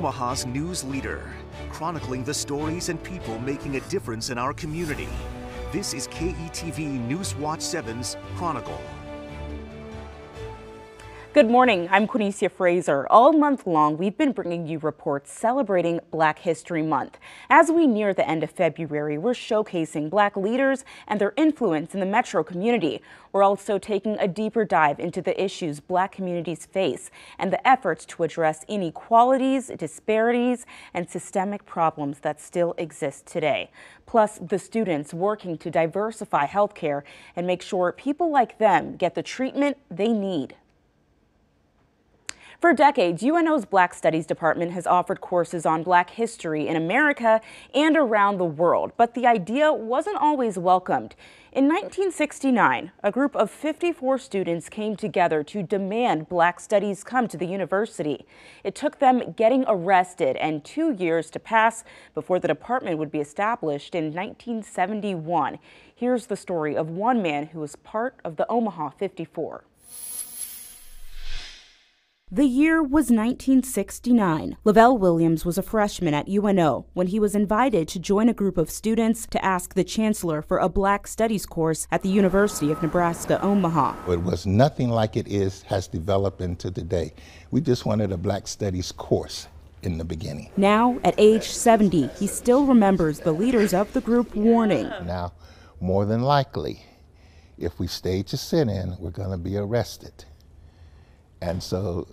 Omaha's news leader, chronicling the stories and people making a difference in our community. This is KETV News Watch 7's Chronicle. Good morning. I'm Quinicia Fraser. All month long, we've been bringing you reports celebrating Black History Month. As we near the end of February, we're showcasing Black leaders and their influence in the metro community. We're also taking a deeper dive into the issues Black communities face and the efforts to address inequalities, disparities, and systemic problems that still exist today. Plus, the students working to diversify healthcare and make sure people like them get the treatment they need. For decades, UNO's Black Studies Department has offered courses on Black history in America and around the world, but the idea wasn't always welcomed. In 1969, a group of 54 students came together to demand Black Studies come to the university. It took them getting arrested and two years to pass before the department would be established in 1971. Here's the story of one man who was part of the Omaha 54. The year was 1969. Lavelle Williams was a freshman at UNO when he was invited to join a group of students to ask the chancellor for a Black Studies course at the University of Nebraska Omaha. It was nothing like it is has developed into today. We just wanted a Black Studies course in the beginning. Now, at age 70, he still remembers the leaders of the group warning. Now, more than likely, if we stage a sit-in, we're going to be arrested. And so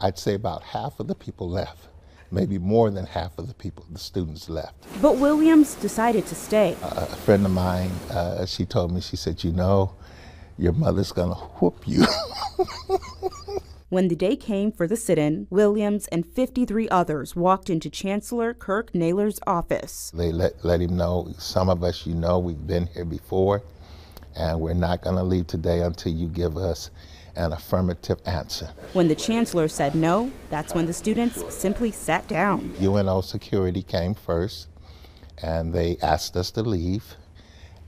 I'd say about half of the people left. Maybe more than half of the people, the students left. But Williams decided to stay. Uh, a friend of mine, uh, she told me, she said, you know, your mother's gonna whoop you. when the day came for the sit-in, Williams and 53 others walked into Chancellor Kirk Naylor's office. They let, let him know, some of us, you know, we've been here before, and we're not gonna leave today until you give us an affirmative answer. When the chancellor said no, that's when the students simply sat down. UNO security came first, and they asked us to leave.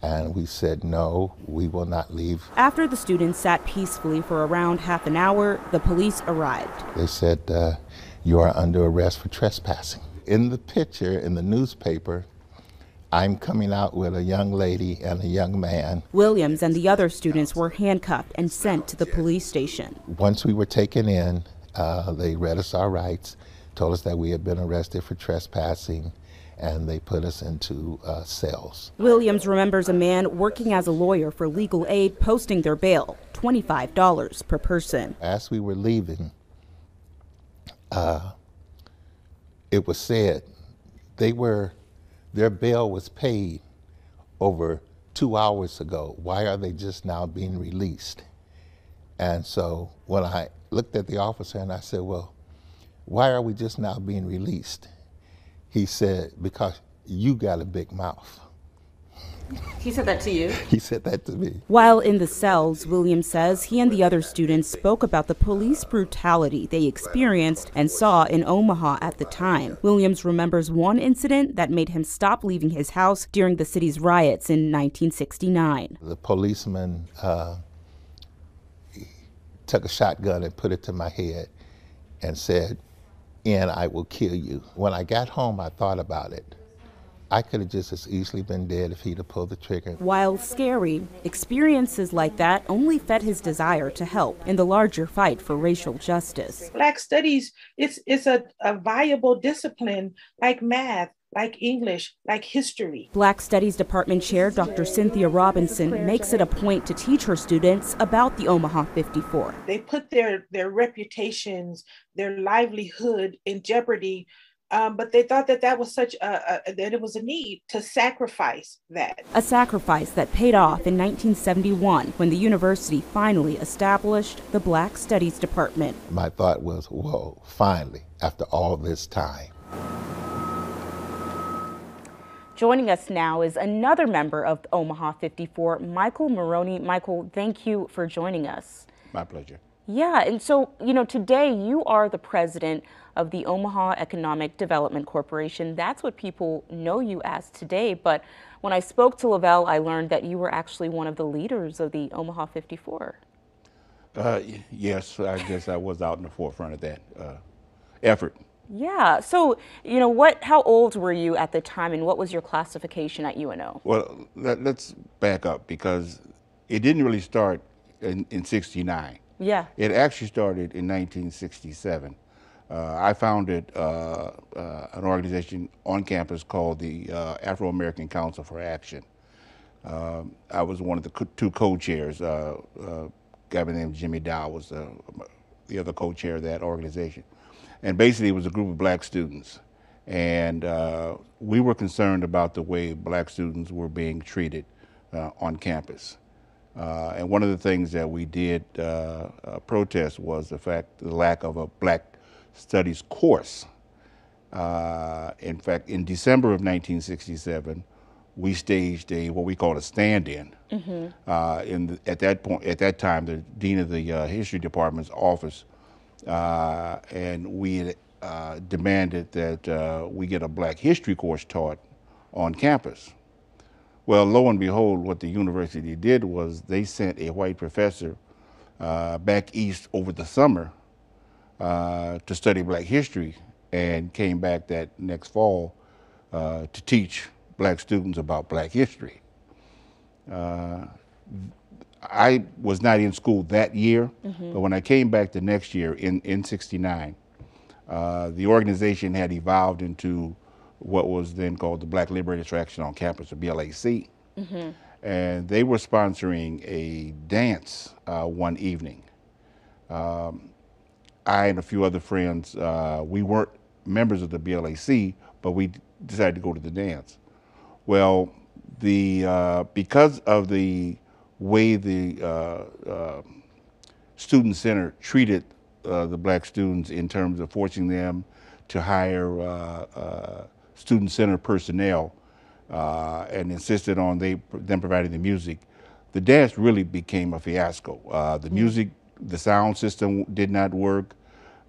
And we said, no, we will not leave. After the students sat peacefully for around half an hour, the police arrived. They said, uh, you are under arrest for trespassing. In the picture, in the newspaper, I'm coming out with a young lady and a young man. Williams and the other students were handcuffed and sent to the police station. Once we were taken in, uh, they read us our rights, told us that we had been arrested for trespassing, and they put us into uh, cells. Williams remembers a man working as a lawyer for legal aid posting their bail, $25 per person. As we were leaving, uh, it was said they were their bail was paid over two hours ago. Why are they just now being released? And so when I looked at the officer and I said, well, why are we just now being released? He said, because you got a big mouth. He said that to you? He said that to me. While in the cells, Williams says he and the other students spoke about the police brutality they experienced and saw in Omaha at the time. Williams remembers one incident that made him stop leaving his house during the city's riots in 1969. The policeman uh, took a shotgun and put it to my head and said, and I will kill you. When I got home, I thought about it. I could have just as easily been dead if he'd have pulled the trigger. While scary, experiences like that only fed his desire to help in the larger fight for racial justice. Black studies, it's, it's a, a viable discipline like math, like English, like history. Black Studies Department Chair Dr. Cynthia Robinson makes it a point to teach her students about the Omaha 54. They put their, their reputations, their livelihood in jeopardy um, but they thought that that was such a, a, that it was a need to sacrifice that. A sacrifice that paid off in 1971 when the university finally established the Black Studies Department. My thought was, whoa, finally, after all this time. Joining us now is another member of Omaha 54, Michael Maroney. Michael, thank you for joining us. My pleasure. Yeah, and so, you know, today you are the president of the Omaha Economic Development Corporation. That's what people know you as today. But when I spoke to Lavelle, I learned that you were actually one of the leaders of the Omaha 54. Uh, yes, I guess I was out in the forefront of that uh, effort Yeah. So, you know, what? How old were you at the time, and what was your classification at UNO? Well, let, us back up because it didn't really start in, in 69. Yeah. It actually started in 1967. Uh, I founded uh, uh, an organization on campus called the uh, Afro American Council for Action. Um, I was one of the co two co-chairs. Uh, uh, a guy named Jimmy Dow was the other co-chair of that organization. And basically, it was a group of black students. And we were concerned about the way black students were being treated on campus. And one of the things that we did protest was the fact, the lack of a black studies course. Uh, in fact, in December of 1967, we staged a what we call a stand-in. Mm-hmm. in the, at that point, at that time, the dean of the history department's office, and we demanded that we get a black history course taught on campus. Well, lo and behold, what the university did was they sent a white professor uh, back east over the summer uh, to study black history and came back that next fall uh, to teach black students about black history. Uh, I was not in school that year, mm-hmm. but when I came back the next year in, in 69, uh, the organization had evolved into what was then called the Black Liberators Action on Campus, or BLAC. Mm-hmm. And they were sponsoring a dance uh, one evening. Um, I and a few other friends, uh, we weren't members of the BLAC, but we decided to go to the dance. Well, the uh, because of the way the uh, uh, student center treated uh, the black students in terms of forcing them to hire student center personnel uh, and insisted on they them providing the music, the dance really became a fiasco. Uh, the music, the sound system did not work.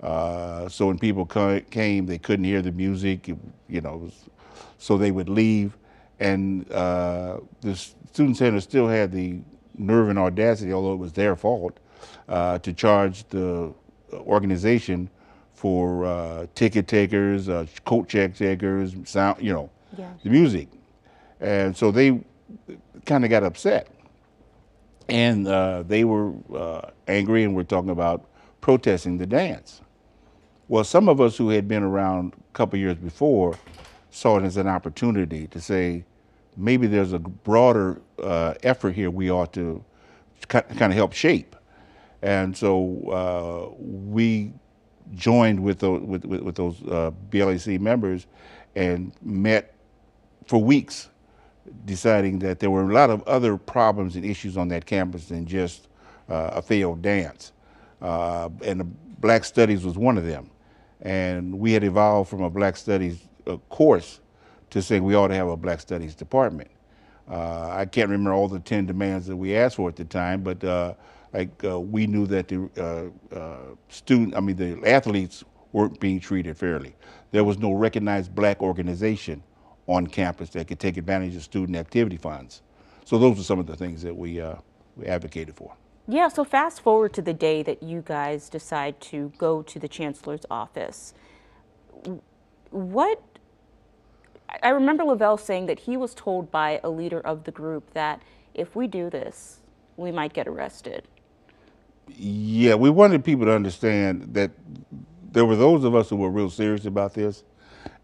Uh, so when people came, they couldn't hear the music. You know, was, so they would leave, and uh, the student center still had the nerve and audacity, although it was their fault, uh, to charge the organization for uh, ticket takers, uh, coat check takers, sound, you know, yeah. the music. And so they kind of got upset. And uh, they were uh, angry and were talking about protesting the dance. Well, some of us who had been around a couple years before saw it as an opportunity to say, maybe there's a broader uh, effort here we ought to kind of help shape. And so uh, we joined with those, with, with, with those uh, BLAC members and met for weeks, deciding that there were a lot of other problems and issues on that campus than just uh, a failed dance. Uh, and the Black Studies was one of them. And we had evolved from a Black Studies uh, course to saying we ought to have a Black Studies department. Uh, I can't remember all the 10 demands that we asked for at the time, but uh, like uh, we knew that the uh, uh, student, I mean the athletes weren't being treated fairly. There was no recognized black organization on campus that could take advantage of student activity funds. So those are some of the things that we, we advocated for. Yeah, so fast forward to the day that you guys decide to go to the chancellor's office. What I remember Lavelle saying that he was told by a leader of the group that if we do this, we might get arrested. Yeah, we wanted people to understand that there were those of us who were real serious about this,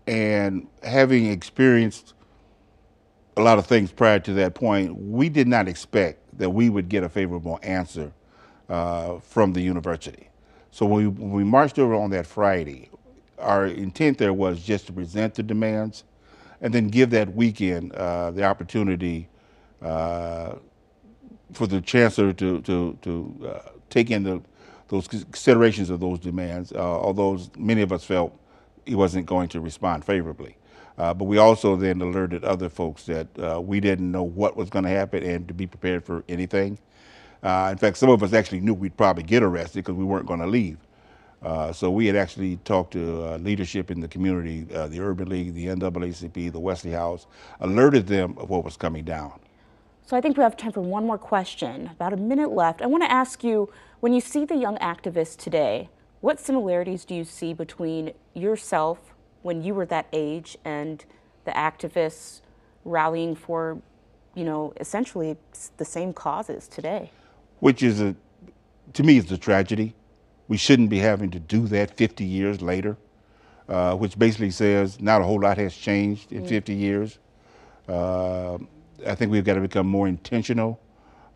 and having experienced a lot of things prior to that point, we did not expect that we would get a favorable answer uh, from the university. So when we, when we marched over on that Friday, our intent there was just to present the demands and then give that weekend uh, the opportunity uh, for the chancellor to, to, to uh, take into those considerations of those demands, uh, although many of us felt he wasn't going to respond favorably. Uh, but we also then alerted other folks that uh, we didn't know what was going to happen and to be prepared for anything. Uh, in fact, some of us actually knew we'd probably get arrested because we weren't going to leave. Uh, so we had actually talked to uh, leadership in the community, the Urban League, the NAACP, the Wesley House, alerted them of what was coming down. So I think we have time for one more question. About a minute left. I want to ask you, when you see the young activists today, What similarities do you see between yourself when you were that age and the activists rallying for, you know, essentially the same causes today? Which is a, to me, it's a tragedy. We shouldn't be having to do that 50 years later, uh, which basically says not a whole lot has changed in mm. 50 years. Uh, I think we've got to become more intentional,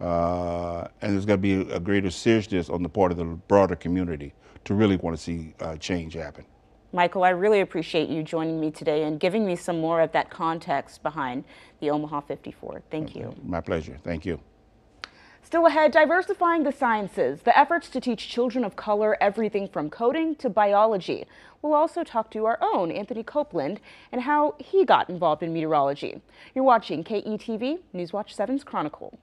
uh, and there's got to be a, greater seriousness on the part of the broader community to really want to see uh, change happen. Michael, I really appreciate you joining me today and giving me some more of that context behind the Omaha 54. Thank you. My pleasure. Thank you. Still ahead, diversifying the sciences, the efforts to teach children of color everything from coding to biology. We'll also talk to our own Anthony Copeland and how he got involved in meteorology. You're watching KETV Newswatch 7's Chronicle.